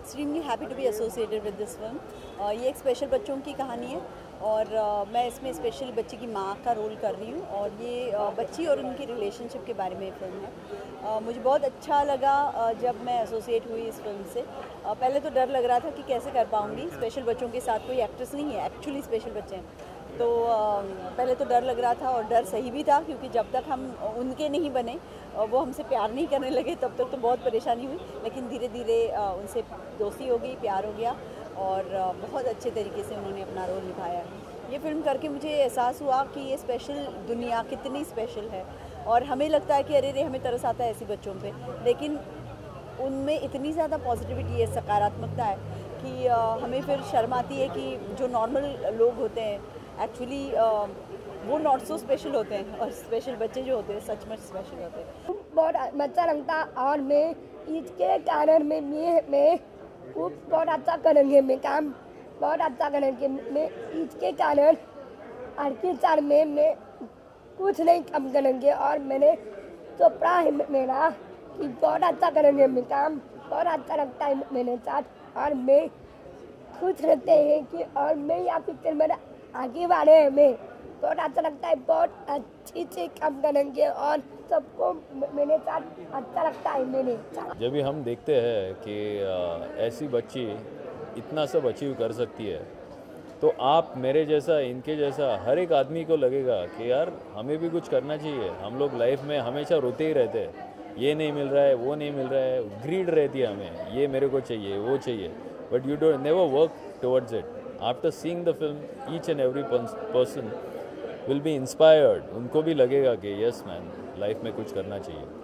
Extremely happy to be associated with this film ये एक special बच्चों की कहानी है और uh, मैं इसमें स्पेशल बच्चे की माँ का रोल कर रही हूँ और ये uh, बच्ची और उनकी रिलेशनशिप के बारे में फ़िल्म है। Uh, मुझे बहुत अच्छा लगा uh, जब मैं एसोसिएट हुई इस फ़िल्म से। Uh, पहले तो डर लग रहा था कि कैसे कर पाऊँगी। स्पेशल बच्चों के साथ कोई एक्ट्रेस नहीं है एक्चुअली स्पेशल बच्चे हैं। तो पहले तो डर लग रहा था और डर सही भी था क्योंकि जब तक हम उनके नहीं बने वो हमसे प्यार नहीं करने लगे, तब तक तो बहुत परेशानी हुई। लेकिन धीरे धीरे उनसे दोस्ती हो गई, प्यार हो गया और बहुत अच्छे तरीके से उन्होंने अपना रोल निभाया। ये फ़िल्म करके मुझे एहसास हुआ कि ये स्पेशल दुनिया कितनी स्पेशल है और हमें लगता है कि अरे रे, हमें तरस आता है ऐसे बच्चों पे। लेकिन उनमें इतनी ज़्यादा पॉजिटिविटी है, सकारात्मकता है कि हमें फिर शर्म आती है कि जो नॉर्मल लोग होते हैं एक्चुअली वो नॉट सो स्पेशल होते हैं और स्पेशल बच्चे जो होते हैं सच स्पेशल होते हैं। बहुत अच्छा लगता और मैं इसके कारण में, मैं मैं बहुत अच्छा करेंगे, मैं काम बहुत अच्छा करेंगे। मैं इसके कारण के साल में मैं कुछ नहीं कम करेंगे और मैंने चोपड़ा है मेरा कि बहुत अच्छा करेंगे मैं काम, बहुत अच्छा लगता है मेरे साथ और मैं खुश रहते हैं कि और मैं यहाँ पिक्चर मेरा आगे वाले हैं मैं। बहुत अच्छा लगता है, बहुत अच्छी से काम करेंगे और सबको मेरे साथ अच्छा लगता है मेरे जब भी हम देखते हैं कि ऐसी बच्ची इतना सब अचीव कर सकती है तो आप मेरे जैसा, इनके जैसा, हर एक आदमी को लगेगा कि यार, हमें भी कुछ करना चाहिए। हम लोग लाइफ में हमेशा रोते ही रहते हैं। ये नहीं मिल रहा है, वो नहीं मिल रहा है ग्रीड रहती है हमें। ये मेरे को चाहिए, वो चाहिए। But you don't never work towards it after seeing the film each and every person will be inspired उनको भी लगेगा कि यस मैन लाइफ में कुछ करना चाहिए।